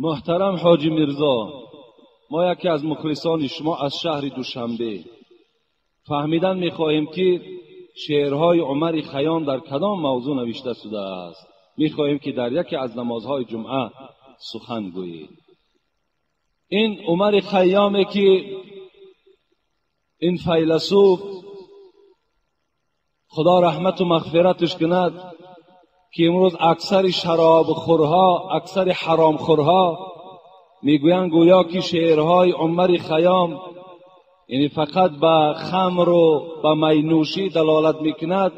محترم حاجی میرزا ما یکی از مخلصان شما از شهر دوشنبه. فهمیدن می‌خواهیم که شعرهای عمر خیام در کدام موضوع نوشته شده است. می‌خواهیم که در یکی از نمازهای جمعه سخن گویید این عمر خیامه که این فیلسوف خدا رحمت و مغفرتش کند که امروز اکثر شراب خورها اکثر حرام خورها می‌گویند گویا که شعرهای عمر خیام یعنی فقط به خمر و به مینوشی دلالت می‌کند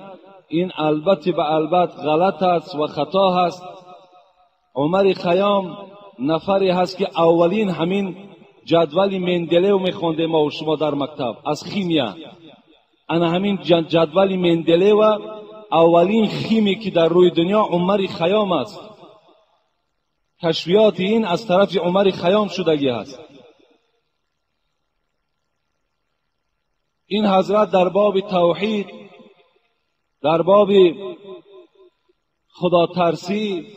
این البته به البت غلط است و خطا است عمر خیام نفری هست که اولین همین جدول مندلو میخونده ما و شما در مکتب از خیمیا. انا همین جدول مندلو اولین خیمی که در روی دنیا عمر خیام است. کشفیات این از طرف عمر خیام شدگی است این حضرت در باب توحید در باب خدا ترسی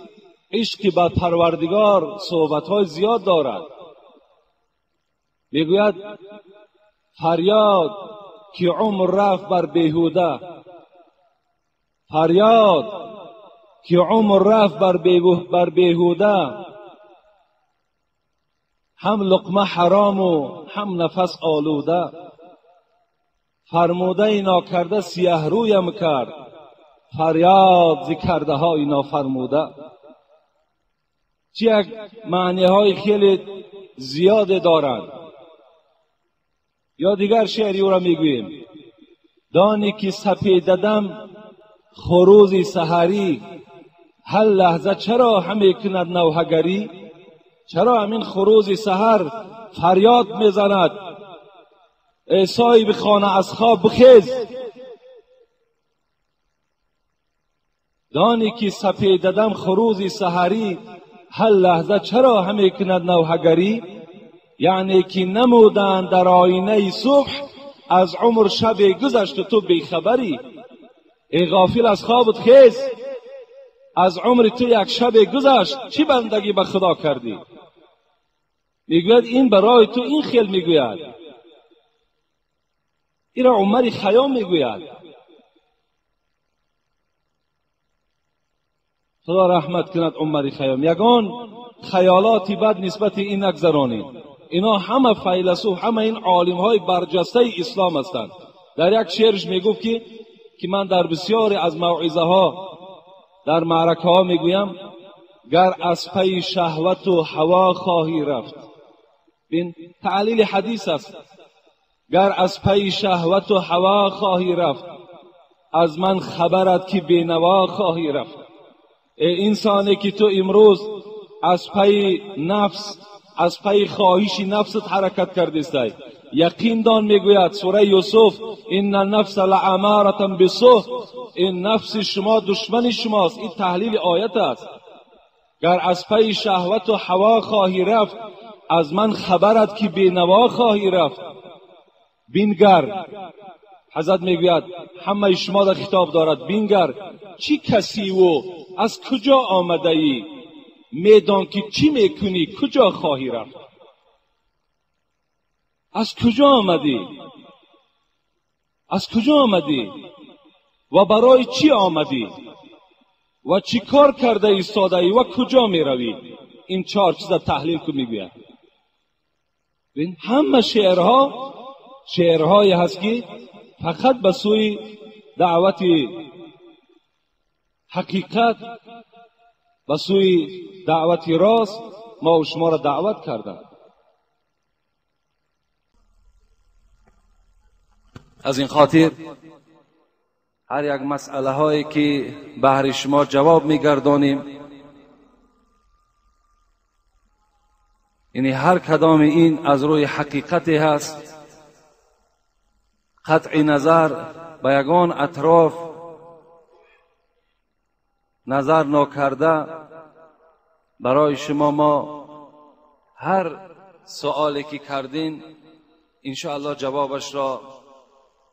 عشقی به پروردگار صحبت های زیاد دارد. می‌گوید فریاد که عمر رفت بر بیهوده. فریاد که عمر رفت بر, بر بیهوده. هم لقمه حرام و هم نفس آلوده. فرموده اینا کرده سیه رویم کرد. فریاد ز کرده های نافرموده. چه یک معنی های خیلی زیاد دارند. یا دیگر شعری او را می‌گوییم. دانی که سپیددم خروزی سحری هر لحظه چرا همه کند نوهگری چرا همین خروزی سحر فریاد می‌زند؟ ای صاحب خانه از خواب بخیز. دانی که سپیددم خروزی سحری هر لحظه چرا همه کند نوهگری یعنی که نمودن در آینه صبح از عمر شب گذشت تو بیخبری. ای غافل از خوابت خیز. از عمر تو یک شب گذشت. چی بندگی به خدا کردی؟ می‌گوید این برای تو این خیل می‌گوید. این را عمر خیام می‌گوید. خدا رحمت کند عمر خیام. یگان خیالاتی بد نسبت این نگذرانید اینا همه فیلسوف همه این عالم های برجسته اسلام هستند. در یک شعرش می‌گفت که که من در بسیاری از موعظه ها در معرکه ها می‌گویم گر از پی شهوت و هوا خواهی رفت. این تحلیل حدیث است. گر از پی شهوت و هوا خواهی رفت از من خبرت که بینوا خواهی رفت. ای انسانی که تو امروز از پی نفس از پی خواهش نفست حرکت کرده یقین دان می‌گوید سوره یوسف إن النفس لأمارة بالسوء این نفس شما دشمن شماست این تحلیل آیت است. گر از پی شهوت و هوا خواهی رفت از من خبرت که بینوا خواهی رفت. بینگر حضرت می‌گوید همه شما در خطاب دارد. بینگر چی کسی و از کجا آمده ای؟ میدان که چی می‌کنی؟ کجا خواهی رفت؟ از کجا آمدی؟ از کجا آمدی؟ و برای چی آمدی؟ و چی کار کرده ایستاده ای و کجا می روی این چهار چیز تحلیل کو می‌گوید ببین همه شعرها شعرهایی هست که فقط به سوی دعوت حقیقت به سوی دعوت راست ما و شما را دعوت کردن. از این خاطر هر یک مسئله هایی که بهر شما جواب میگردانیم یعنی هر کدام این از روی حقیقتی هست قطع نظر به یگان اطراف نظر نکرده برای شما ما هر سوالی که کردین انشاءالله جوابش را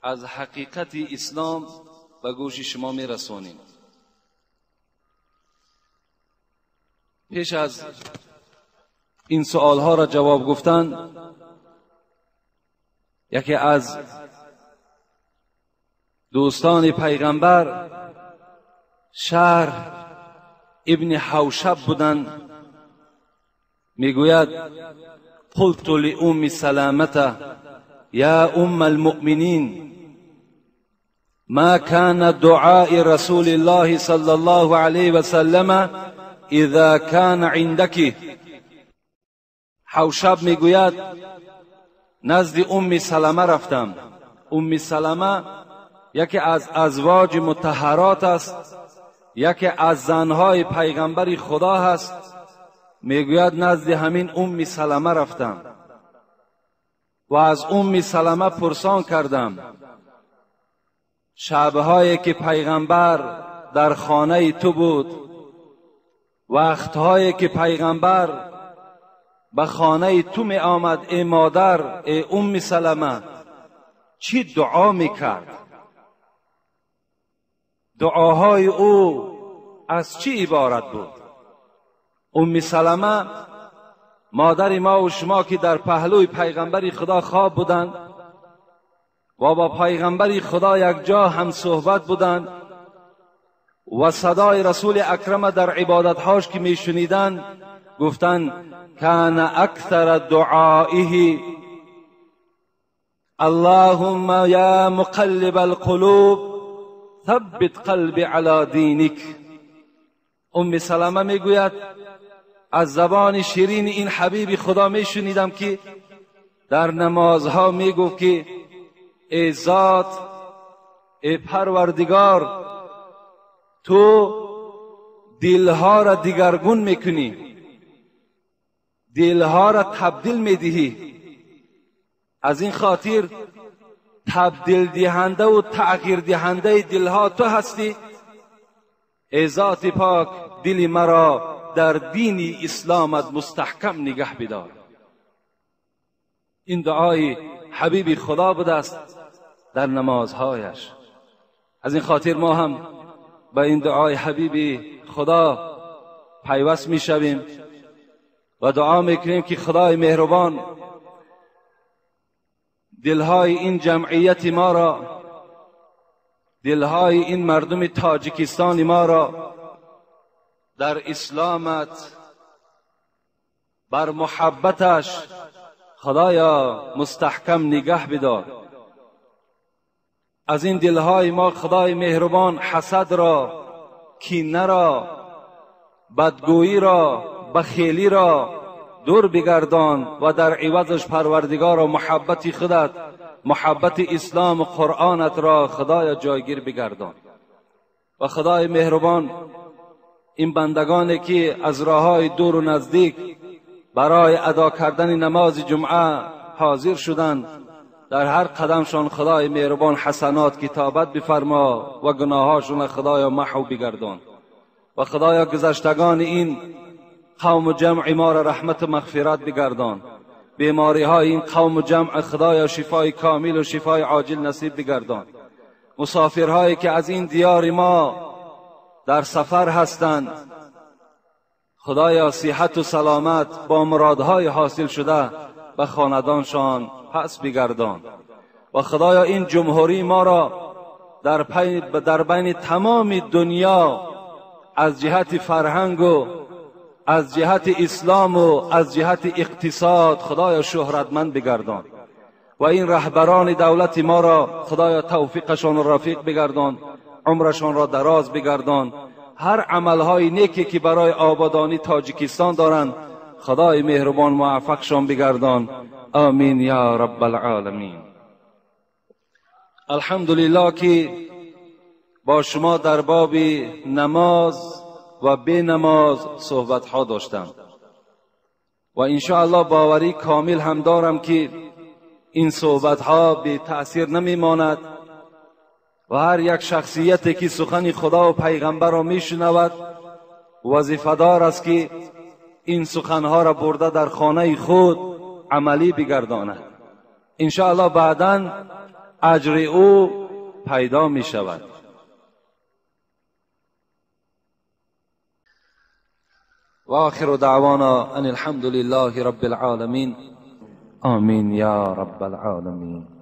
از حقیقت اسلام به گوش شما می رسونیم پیش از این سوال ها را جواب گفتن یکی از دوستان پیغمبر شهر ابن حوشب بودند می‌گوید قلت لأم سلامته یا أم المؤمنین ما كان دعاء رسول الله صلى الله عليه وسلم إذا كان عندك. حوشب میگوید نزد أم سلمه رفتم. أم سلمه یکی از ازواج متحرات است یکی از زنهای پیغمبر خدا هست. میگوید نزد همین أم سلمه رفتم. و از ام سلمه پرسان کردم شبهایی که پیغمبر در خانه تو بود وقتهایی که پیغمبر به خانه تو می آمد ای مادر ای ام سلمه چی دعا می کرد دعاهای او از چی عبارت بود؟ ام سلمه مادر ما و شما که در پهلوی پیغمبر خدا خواب بودند و با پیغمبر خدا یک جا هم صحبت بودند و صدای رسول اکرم در عبادتهاش که میشنیدند گفتند کان اکثر دعائه اللهم یا مقلب القلوب ثبت قلبی علی دینک. ام سلمه می‌گوید از زبان شیرین این حبیب خدا میشنیدم که در نمازها می‌گفت که ای ذات ای پروردگار تو دلها را دیگرگون می‌کنی دلها را تبدیل می‌دهی. از این خاطر تبدیل دهنده و تغییر دهنده دلها تو هستی. ای ذات پاک دل مرا در دین اسلامت مستحکم نگه بدار. این دعای حبیب خدا بوده است در نمازهایش. از این خاطر ما هم به این دعای حبیب خدا پیوست می شویم و دعا می‌کنیم که خدای مهربان دلهای این جمعیت ما را دلهای این مردم تاجیکستان ما را در اسلامت بر محبتش خدایا مستحکم نگه بدار. از این دلهای ما خدای مهربان حسد را کینه را بدگویی را بخیلی را دور بگردان و در عوضش پروردگار و محبت خودت محبت اسلام و قرآنت را خدای جایگیر بگردان. و خدای مهربان این بندگانی که از راه های دور و نزدیک برای ادا کردن نماز جمعه حاضر شدند در هر قدمشان خدای مهربان حسنات کتابت بفرما و گناهاشون خدایا محو بگردان. و خدایا گذشتگان این قوم و جمع ما را رحمت و مغفرت بگردان. بیماری های این قوم و جمع خدایا شفای کامل و شفای عاجل نصیب بگردان. مسافرهایی که از این دیار ما در سفر هستند. خدایا صحت و سلامت با مرادهای حاصل شده به خاندانشان پس بگردان. و خدایا این جمهوری ما را در, در بین تمام دنیا از جهت فرهنگ و از جهت اسلام و از جهت اقتصاد خدایا شهرتمند بگردان. و این رهبران دولت ما را خدایا توفیقشان را رفیق بگردان. عمرشان را دراز بگردان. هر عملهای نیکی که برای آبادانی تاجیکستان دارند خدای مهربان موفقشان بگردان. آمین یا رب العالمین. الحمدلله که با شما در باب نماز و به نماز صحبت ها داشتم. و الله باوری کامل هم دارم که این صحبت ها به تأثیر نمی ماند و هر یک شخصیتی که سخن خدا و پیغمبر را می شنود وظیفدار است که این سخنها را برده در خانه خود عملی بگرداند. الله بعدا اجر او پیدا می شود و آخر دعوانا ان الحمد لله رب العالمین. آمین یا رب العالمین.